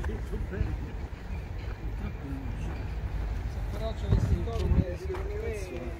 fai tutto bene. Però c'è il settore che secondo me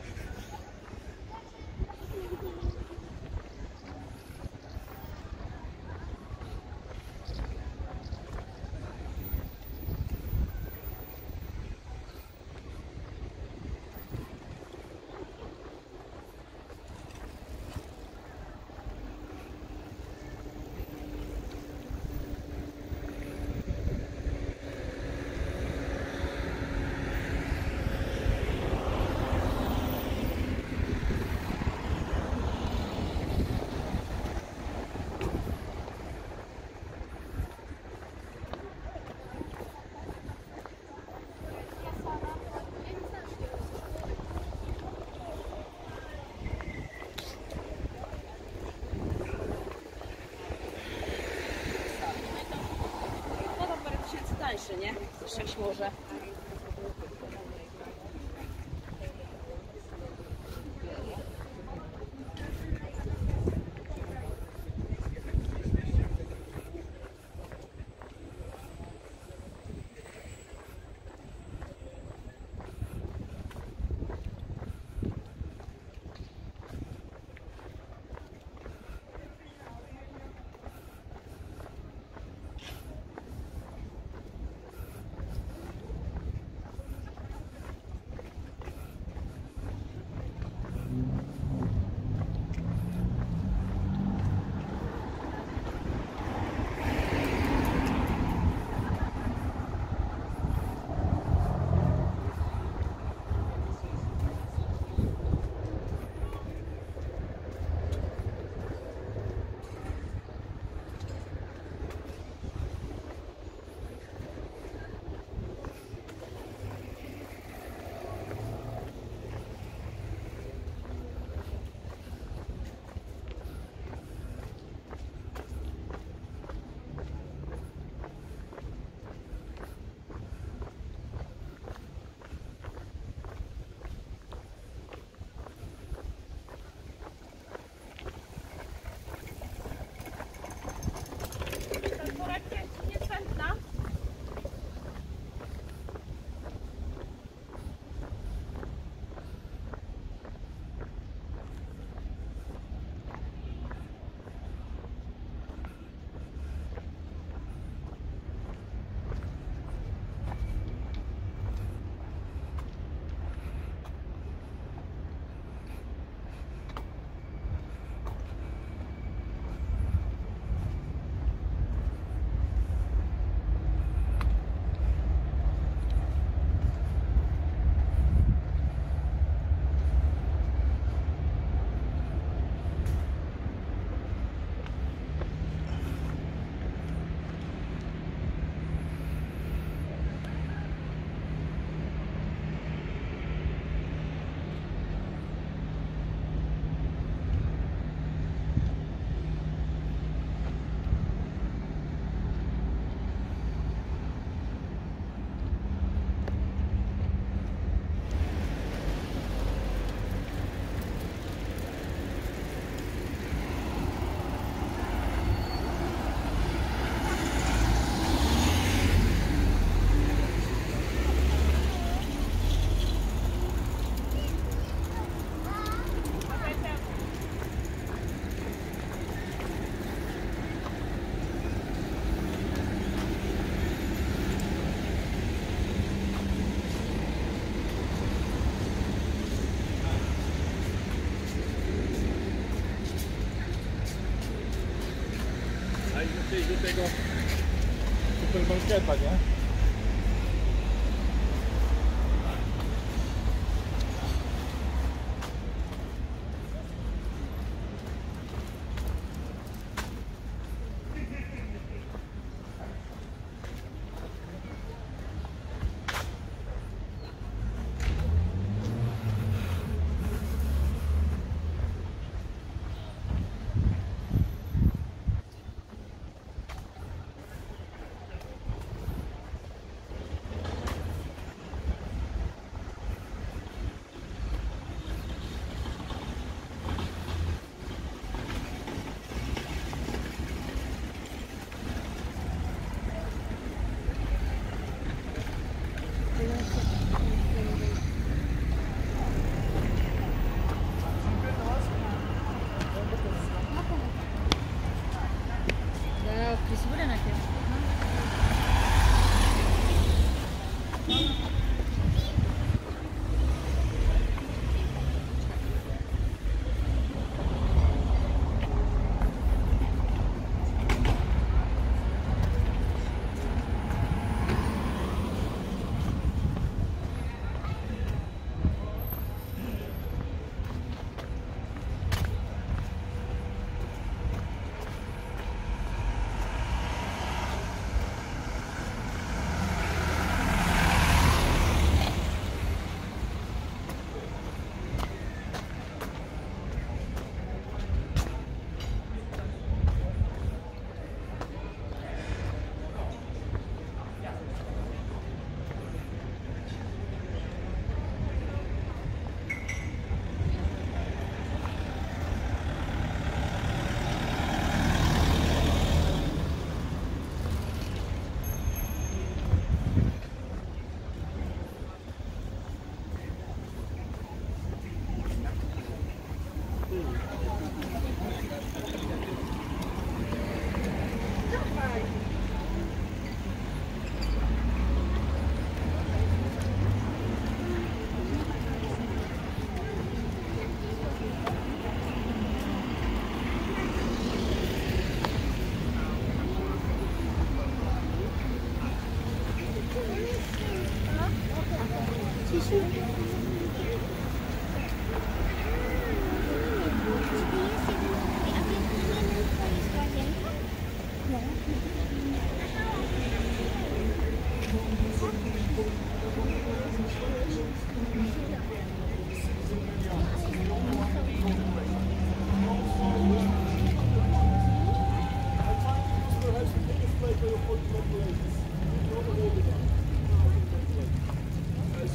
So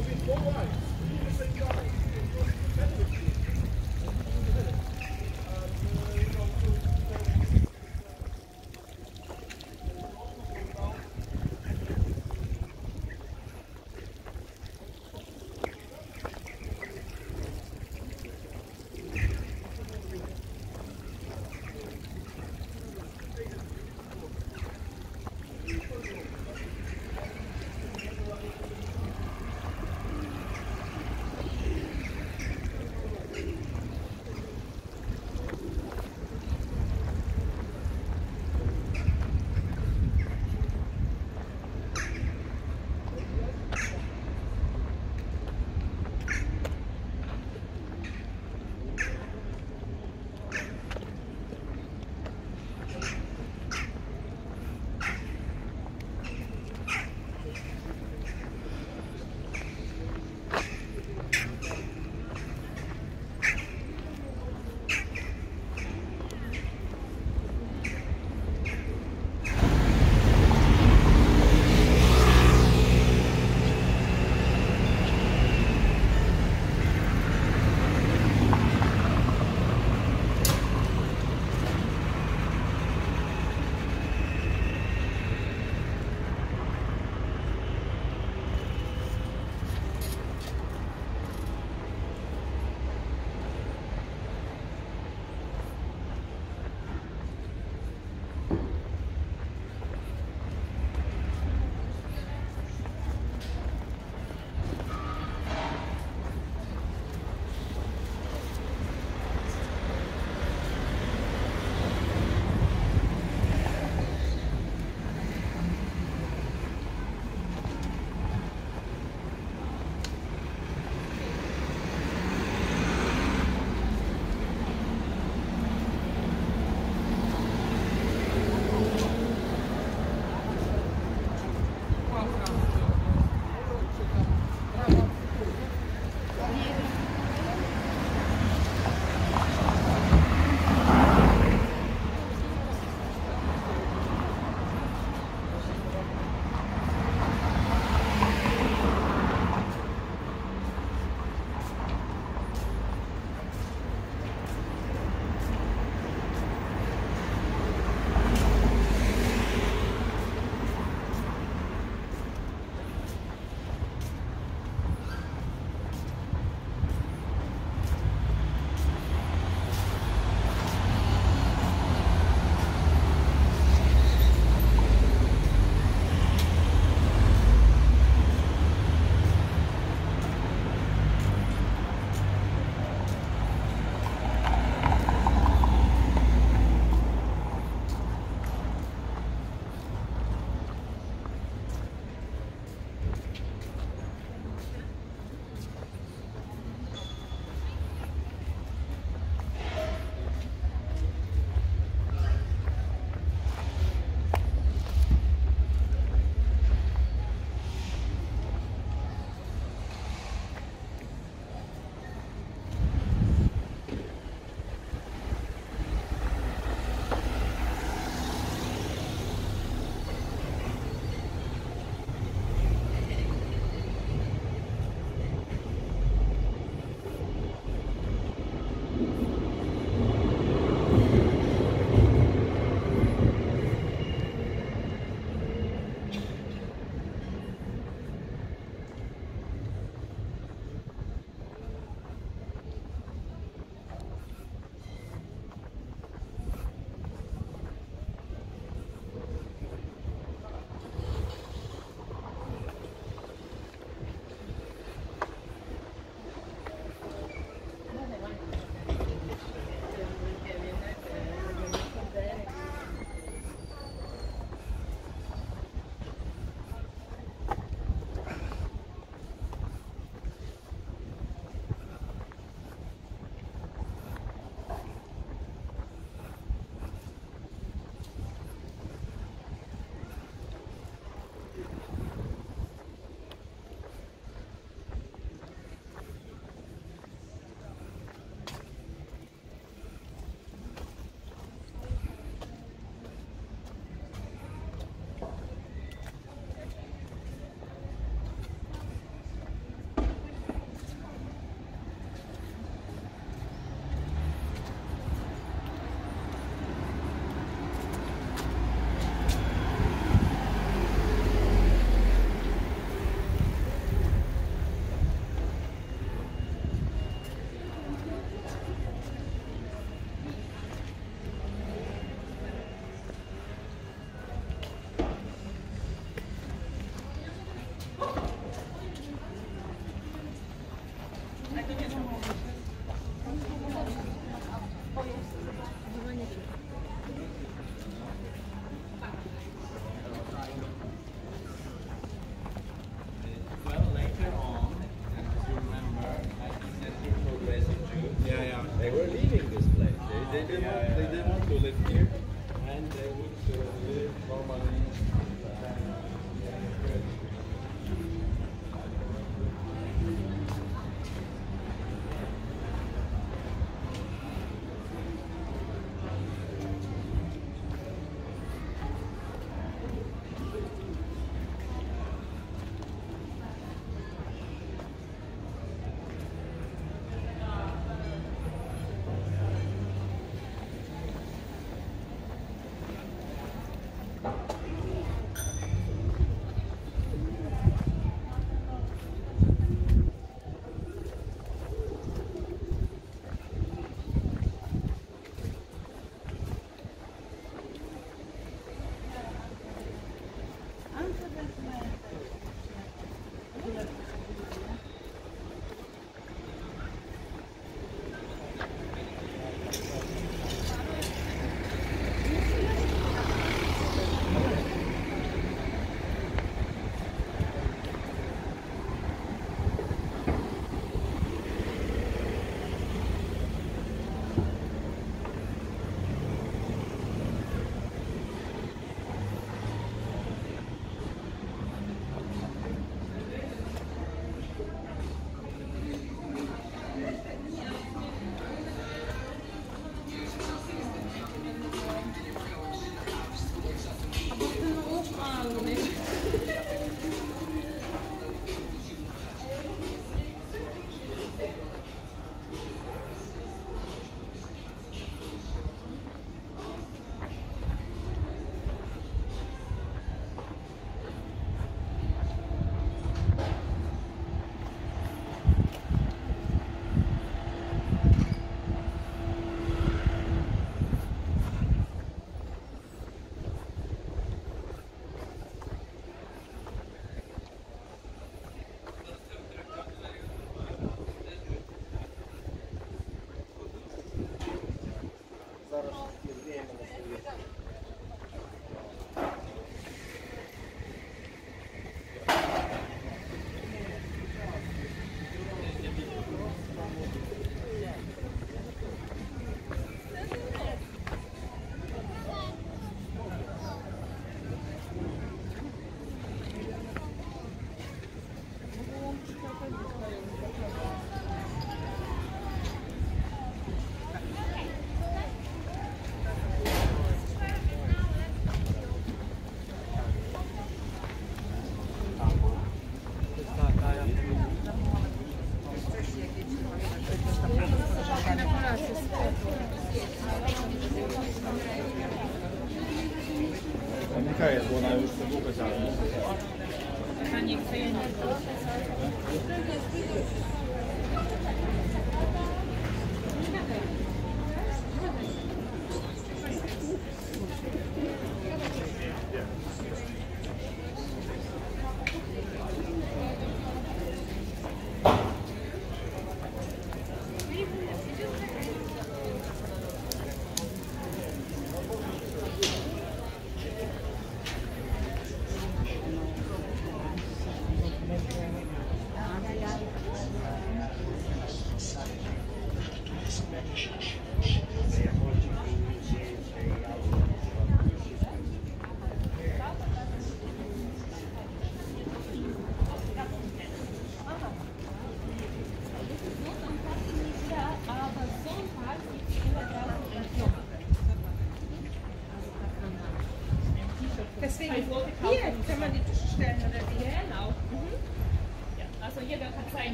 before I, you just say, guys,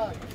봐.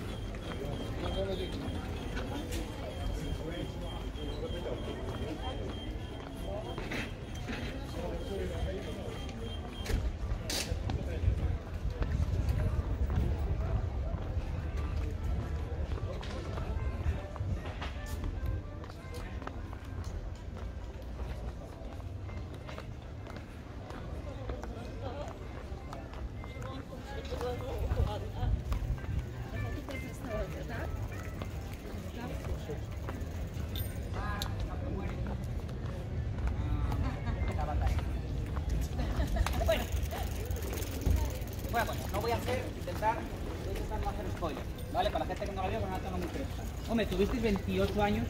Hombre, tuvisteis 28 años,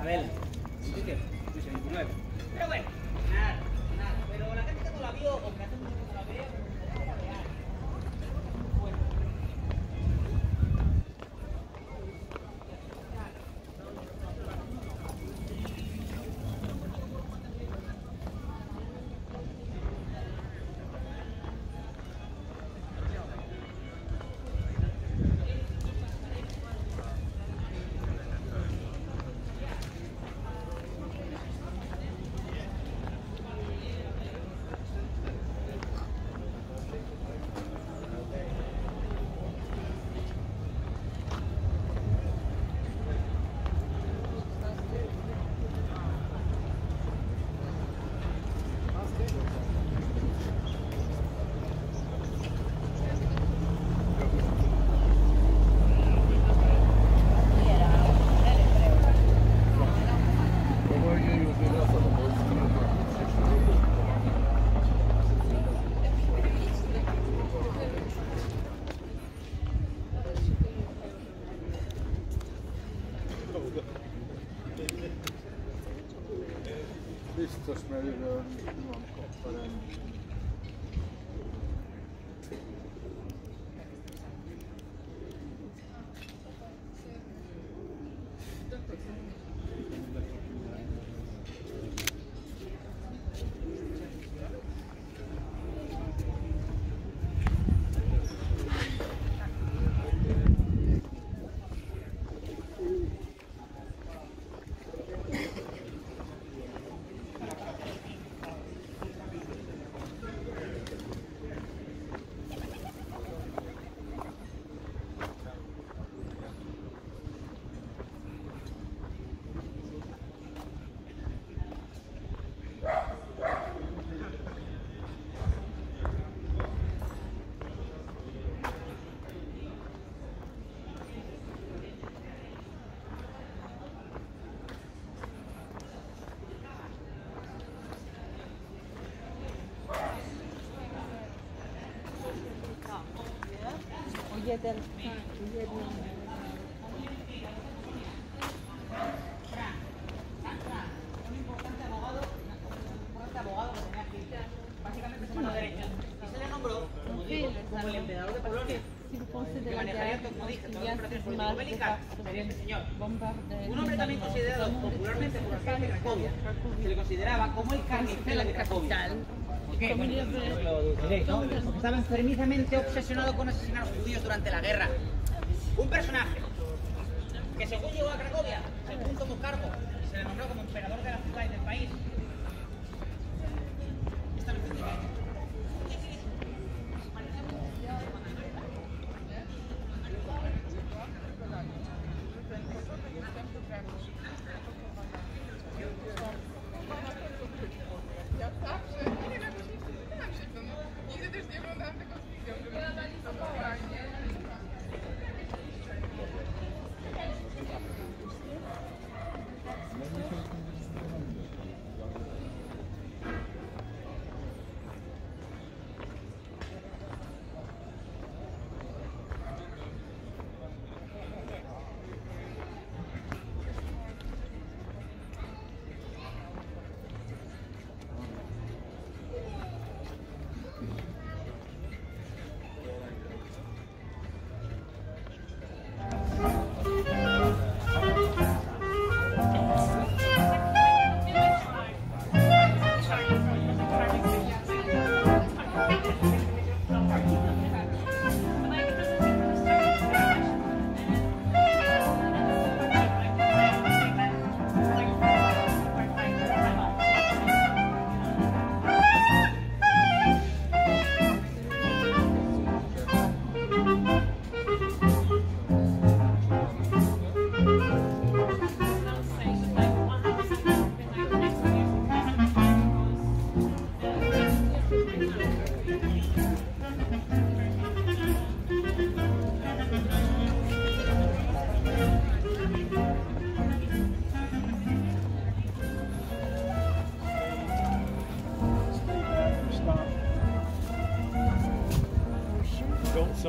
Adela. ¿Sí El como. Un hombre también considerado popularmente por la de Cracovia. Se le consideraba como el. Estaba enfermizamente obsesionado con asesinar a los judíos durante la guerra. Un personaje que según llegó a Cracovia, según tomó cargo y se le nombró como emperador de la ciudad y del país. Esta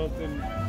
something